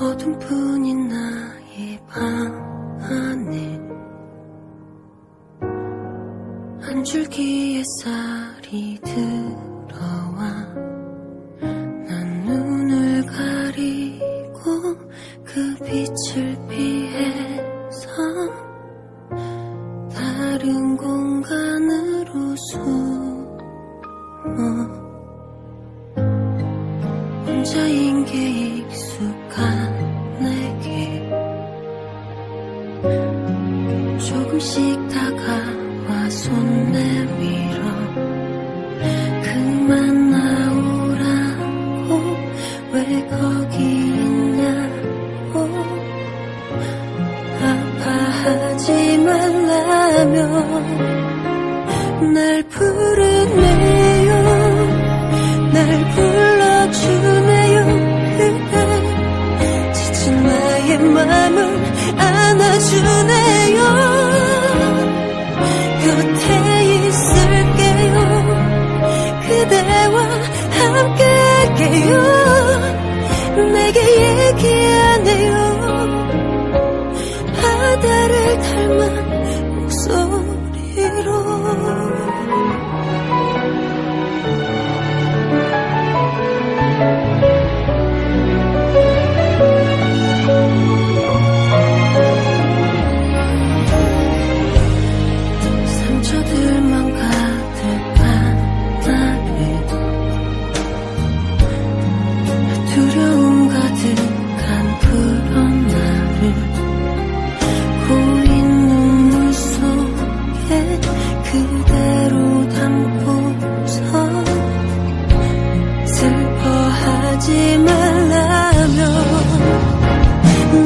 어둠뿐인 나의 방 안에 한 줄기의 쌀이 들어와 공간으로 숨어 뭐 혼자인 게 날 부르네요. 날 불러주네요. 그대 지친 나의 맘을 안아주네요. 그 곁에 하지 말라며.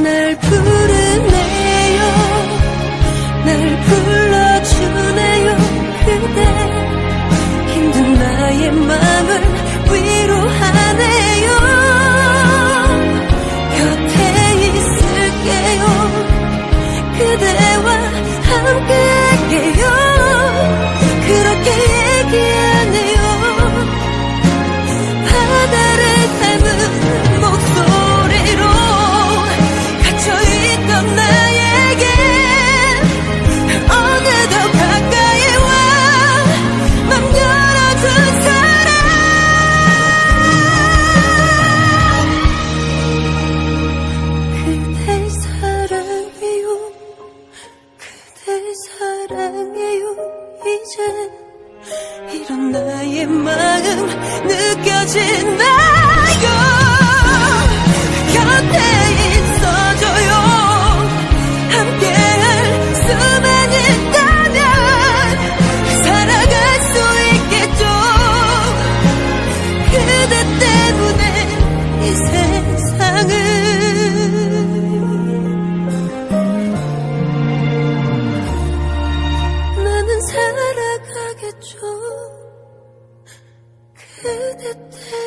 날 부르네요. 날 부르네요 이제는 이런 나의 마음 느껴지나요? 그대 때